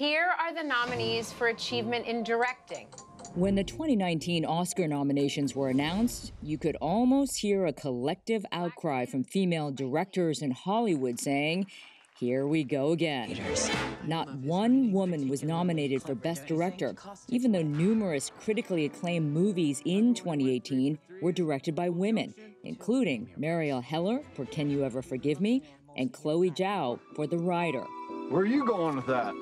Here are the nominees for achievement in directing. When the 2019 Oscar nominations were announced, you could almost hear a collective outcry from female directors in Hollywood saying, here we go again. Not one woman was nominated for Best Director, even though numerous critically acclaimed movies in 2018 were directed by women, including Marielle Heller for Can You Ever Forgive Me and Chloe Zhao for The Rider. Where are you going with that?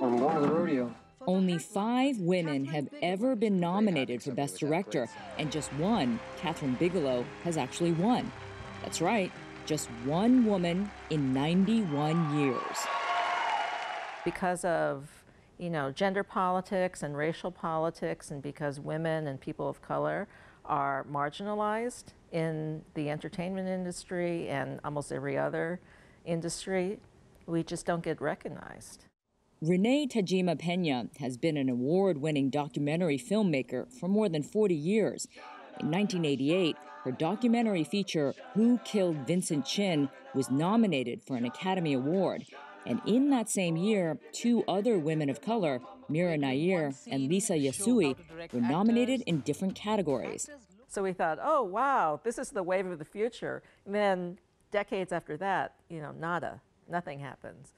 I'm going to the rodeo. Only five women have ever been nominated for Best Director, and just one, Kathryn Bigelow, has actually won. That's right, just one woman in 91 years. Because of you know gender politics and racial politics, and because women and people of color are marginalized in the entertainment industry and almost every other industry, we just don't get recognized. Renee Tajima Pena has been an award winning documentary filmmaker for more than 40 years. In 1988, her documentary feature, Who Killed Vincent Chin, was nominated for an Academy Award. And in that same year, two other women of color, Mira Nair and Lisa Yasui, were nominated in different categories. So we thought, oh, wow, this is the wave of the future. And then decades after that, you know, nada, nothing happens.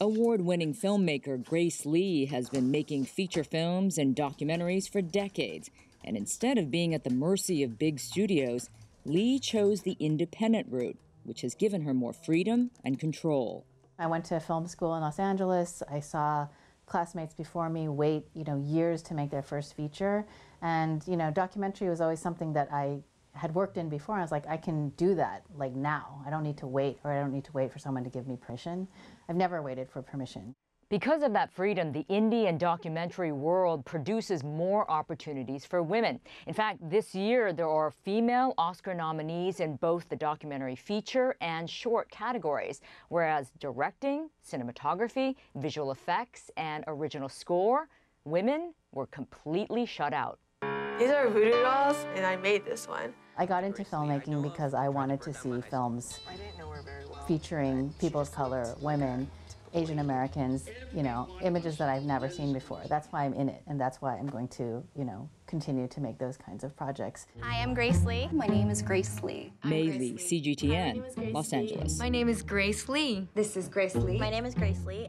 Award winning filmmaker Grace Lee has been making feature films and documentaries for decades. And instead of being at the mercy of big studios, Lee chose the independent route, which has given her more freedom and control. I went to film school in Los Angeles. I saw classmates before me wait, you know, years to make their first feature. And, you know, documentary was always something that I had worked in before. I was like, I can do that like now. I don't need to wait or I don't need to wait for someone to give me permission. I've never waited for permission. Because of that freedom, the indie and documentary world produces more opportunities for women. In fact, this year there are female Oscar nominees in both the documentary feature and short categories, whereas directing, cinematography, visual effects, and original score, women were completely shut out. These are voodoo dolls, and I made this one. I got into filmmaking because I wanted to see films featuring people of color, women, Asian Americans, you know, images that I've never seen before. That's why I'm in it, and that's why I'm going to, you know, continue to make those kinds of projects. Hi, I'm Grace Lee. My name is Grace Lee. May Lee, CGTN, Los Angeles. My name is Grace Lee. This is Grace Lee. My name is Grace Lee.